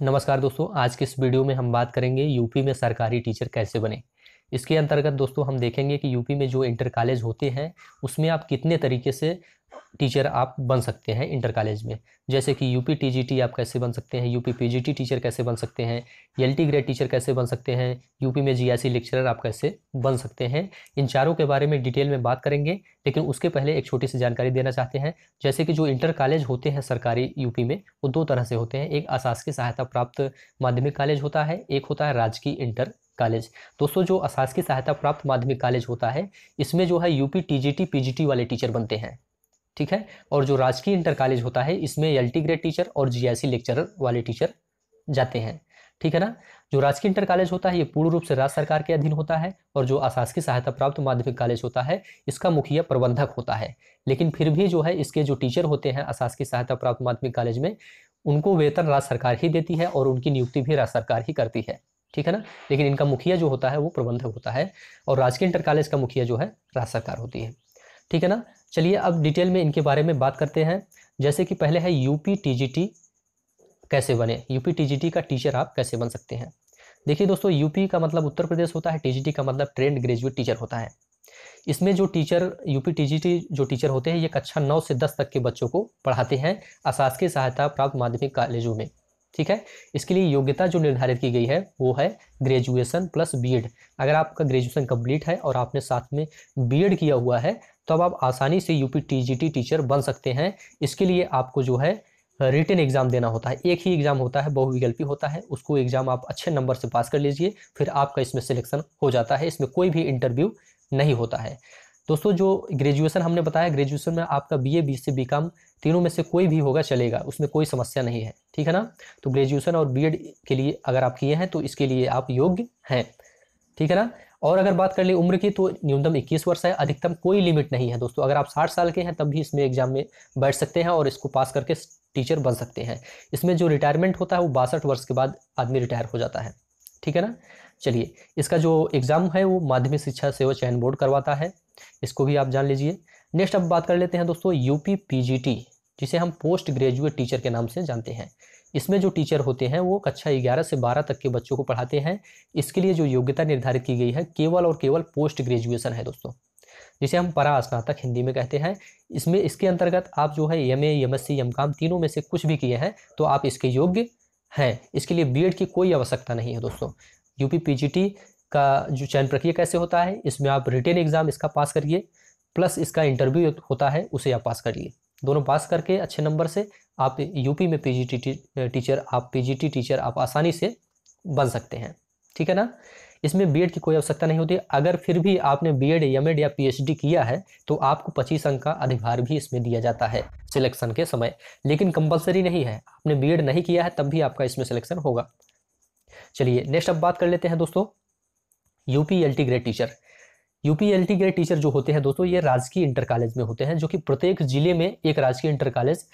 नमस्कार दोस्तों, आज के इस वीडियो में हम बात करेंगे यूपी में सरकारी टीचर कैसे बने। इसके अंतर्गत दोस्तों, हम देखेंगे कि यूपी में जो इंटर कॉलेज होते हैं, उसमें आप कितने तरीके से टीचर आप बन सकते हैं इंटर कॉलेज में। जैसे कि यूपी टीजीटी आप कैसे बन सकते हैं, यूपी पीजीटी टीचर कैसे बन सकते हैं, एलटी ग्रेड टीचर कैसे बन सकते हैं, यूपी में जीआईसी लेक्चरर आप कैसे बन सकते हैं, इन चारों के बारे में डिटेल में बात करेंगे, लेकिन उसके पहले एक छोटी सी जानकारी देना चाहते हैं। जैसे कि जो इंटर कॉलेज होते हैं सरकारी यूपी में, वो दो तरह से होते हैं, एक अशासकीय सहायता प्राप्त माध्यमिक कॉलेज होता है, एक होता है राजकीय इंटर कॉलेज। दोस्तों, जो अशासकीय सहायता प्राप्त माध्यमिक कॉलेज होता है, इसमें जो है यूपी टीजीटी, पीजीटी वाले टीचर बनते हैं। ठीक है? और जो राजकीय इंटर कॉलेज होता है, इसमें एल ग्रेड टीचर और जीआईसी लेक्चरर वाले टीचर जाते हैं। ठीक है ना? जो राजकीय इंटर कॉलेज होता है, ये पूर्ण रूप से राज्य सरकार के अधीन होता है और जो अशासकीय सहायता प्राप्त माध्यमिक कॉलेज होता है, इसका मुखिया प्रबंधक होता है। लेकिन फिर भी जो है, इसके जो टीचर होते हैं, अशासकीय सहायता प्राप्त माध्यमिक कॉलेज में, उनको वेतन राज्य सरकार ही देती है और उनकी नियुक्ति भी राज्य सरकार ही करती है। ठीक है ना? लेकिन इनका मुखिया जो होता है, वो प्रबंधक होता है और राजकीय इंटर कॉलेज का मुखिया जो है, राज्य सरकार होती है। ठीक है ना? चलिए अब डिटेल में इनके बारे में बात करते हैं। जैसे कि पहले है यूपी टीजीटी कैसे बने? यूपी टीजीटी का टीचर आप कैसे बन सकते हैं? देखिए दोस्तों यूपी का मतलब उत्तर प्रदेश होता है टीजीटी का मतलब ट्रेंड ग्रेजुएट टीचर होता है। इसमें जो टीचर यूपी टीजीटी जो टीचर होते हैं, ये कक्षा नौ से दस तक के बच्चों को पढ़ाते हैं अशासकीय सहायता प्राप्त माध्यमिक कॉलेजों में। ठीक है? इसके लिए योग्यता जो निर्धारित की गई है, वो है ग्रेजुएशन प्लस बीएड अगर आपका ग्रेजुएशन कंप्लीट है और आपने साथ में बीएड किया हुआ है तो अब आप आसानी से यूपी टीजीटी टीचर बन सकते हैं। इसके लिए आपको जो है रिटर्न एग्ज़ाम देना होता है। एक ही एग्ज़ाम होता है, बहुविकल्पी होता है, उसको एग्ज़ाम आप अच्छे नंबर से पास कर लीजिए, फिर आपका इसमें सिलेक्शन हो जाता है। इसमें कोई भी इंटरव्यू नहीं होता है। दोस्तों, जो ग्रेजुएशन हमने बताया ग्रेजुएशन में आपका B A B C B com तीनों में से कोई भी होगा, चलेगा, उसमें कोई समस्या नहीं है, ठीक है ना? तो ग्रेजुएशन और बी के लिए अगर आप किए हैं तो इसके लिए आप योग्य हैं, ठीक है ना? और अगर बात कर ले उम्र की तो न्यूनतम 21 वर्ष है, अधिकतम कोई लिमिट नहीं है, दोस्तों। अगर आप 60 साल के हैं, तब भी इसमें एग्ज़ाम में बैठ सकते हैं और इसको पास करके टीचर बन सकते हैं। इसमें जो रिटायरमेंट होता है, वो बासठ वर्ष के बाद आदमी रिटायर हो जाता है, ठीक है ना? चलिए, इसका जो एग्ज़ाम है वो माध्यमिक शिक्षा सेवा चयन बोर्ड करवाता है। इसको भी आप जान लीजिए। नेक्स्ट अब बात कर लेते हैं दोस्तों यूपी पीजीटी जिसे हम पोस्ट ग्रेजुएट टीचर के नाम से जानते हैं। इसमें जो टीचर होते हैं, वो कक्षा ग्यारह से बारह तक के बच्चों को पढ़ाते हैं। इसके लिए जो योग्यता निर्धारित की गई है, केवल और केवल पोस्ट ग्रेजुएशन है दोस्तों, जिसे हम परा स्नातक हिंदी में कहते हैं। इसमें, इसके अंतर्गत आप जो है एम सी एम काम तीनों में से कुछ भी किए हैं तो आप इसके योग्य हैं। इसके लिए बी की कोई आवश्यकता नहीं है दोस्तों। यूपी पीजीटी का जो चयन प्रक्रिया कैसे होता है, इसमें आप रिटेन एग्ज़ाम इसका पास करिए, प्लस इसका इंटरव्यू होता है, उसे आप पास करिए। दोनों पास करके अच्छे नंबर से आप यूपी में पीजीटी टीचर, आप पीजीटी टीचर आप आसानी से बन सकते हैं। ठीक है ना? इसमें बीएड की कोई आवश्यकता नहीं होती। अगर फिर भी आपने बीएड एमएड या पीएचडी किया है तो आपको पच्चीस अंक का अधिभार भी इसमें दिया जाता है सिलेक्शन के समय। लेकिन कंपलसरी नहीं है। आपने बीएड नहीं किया है, तब भी आपका इसमें सिलेक्शन होगा। चलिए नेक्स्ट अब बात कर लेते हैं दोस्तों UP L grade teacher UP L grade teacher जो होते हैं दोस्तों, ये राजकीय इंटर कॉलेज में होते हैं, जो कि प्रत्येक ज़िले में एक राजकीय इंटर कॉलेज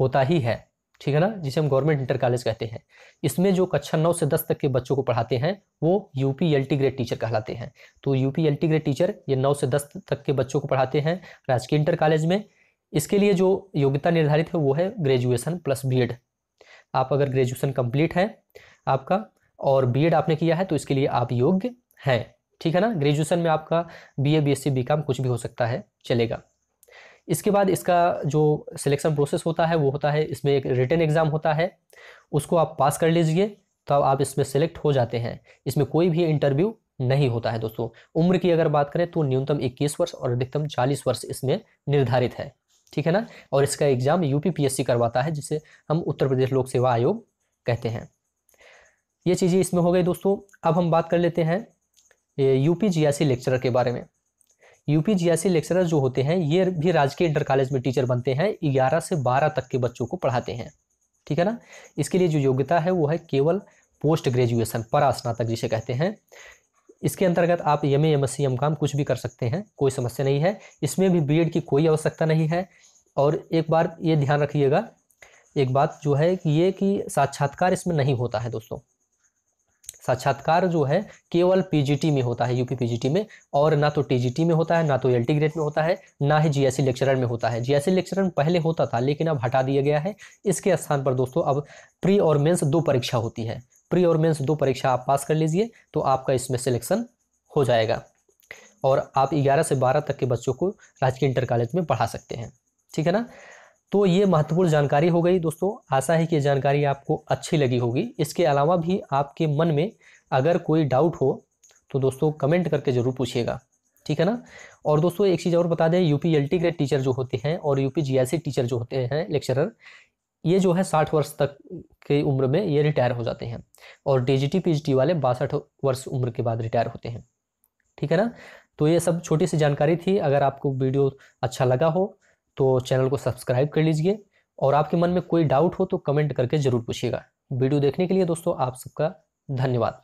होता ही है। ठीक है ना? जिसे हम गवर्नमेंट इंटर कॉलेज कहते हैं। इसमें जो कक्षा नौ से दस तक के बच्चों को पढ़ाते हैं, वो यूपी एल ग्रेड टीचर कहलाते हैं। तो यूपी एल ग्रेड टीचर ये नौ से दस तक के बच्चों को पढ़ाते हैं राजकीय इंटर कॉलेज में। इसके लिए जो योग्यता निर्धारित है, वो है ग्रेजुएशन प्लस बी आप अगर ग्रेजुएशन कंप्लीट है, आपका और बी आपने किया है तो इसके लिए आप योग्य हैं। ठीक है ना? ग्रेजुएशन में आपका B A B S C B com कुछ भी हो सकता है, चलेगा। इसके बाद इसका जो सिलेक्शन प्रोसेस होता है, वो होता है, इसमें एक रिटर्न एग्ज़ाम होता है, उसको आप पास कर लीजिए तो आप इसमें सेलेक्ट हो जाते हैं। इसमें कोई भी इंटरव्यू नहीं होता है दोस्तों। उम्र की अगर बात करें तो न्यूनतम 21 वर्ष और अधिकतम 40 वर्ष इसमें निर्धारित है। ठीक है ना? और इसका एग्ज़ाम यूपी पीएससी करवाता है, जिसे हम उत्तर प्रदेश लोक सेवा आयोग कहते हैं। ये चीज़ें इसमें हो गई दोस्तों। अब हम बात कर लेते हैं यूपी जीआईसी लेक्चरर के बारे में। यूपी जीआईसी लेक्चरर जो होते हैं, ये भी राजकीय इंटर कॉलेज में टीचर बनते हैं, ग्यारह से बारह तक के बच्चों को पढ़ाते हैं। ठीक है ना? इसके लिए जो योग्यता है, वो है केवल पोस्ट ग्रेजुएशन परास्नातक जिसे कहते हैं। इसके अंतर्गत आप एम एम एस काम कुछ भी कर सकते हैं, कोई समस्या नहीं है। इसमें भी बी की कोई आवश्यकता नहीं है। और एक बार ये ध्यान रखिएगा, एक बात जो है कि ये कि साक्षात्कार इसमें नहीं होता है दोस्तों। साक्षात्कार जो है केवल पीजीटी में होता है यूपी पीजीटी में, और ना तो टीजीटी में होता है, ना तो एलटी ग्रेड में होता है, ना ही जीएससी लेक्चरर में होता है। जीएससी लेक्चरर पहले होता था, लेकिन अब हटा दिया गया है। इसके स्थान पर दोस्तों, अब प्री और मेंस दो परीक्षा होती है। प्री और मेंस दो परीक्षा आप पास कर लीजिए तो आपका इसमें सिलेक्शन हो जाएगा। और आप ग्यारह से बारह तक के बच्चों को राजकीय इंटर कॉलेज में पढ़ा सकते हैं। ठीक है ना? तो ये महत्वपूर्ण जानकारी हो गई दोस्तों। आशा है कि जानकारी आपको अच्छी लगी होगी। इसके अलावा भी आपके मन में अगर कोई डाउट हो तो दोस्तों कमेंट करके ज़रूर पूछिएगा। ठीक है ना? और दोस्तों एक चीज़ और बता दें, UP L T grade teacher जो होते हैं और यूपी जी टीचर जो होते हैं, लेक्चरर, ये जो है साठ वर्ष तक की उम्र में ये रिटायर हो जाते हैं और डी जी टी वाले बासठ वर्ष उम्र के बाद रिटायर होते हैं। ठीक है ना? तो ये सब छोटी सी जानकारी थी। अगर आपको वीडियो अच्छा लगा हो तो चैनल को सब्सक्राइब कर लीजिए और आपके मन में कोई डाउट हो तो कमेंट करके ज़रूर पूछिएगा। वीडियो देखने के लिए दोस्तों आप सबका धन्यवाद।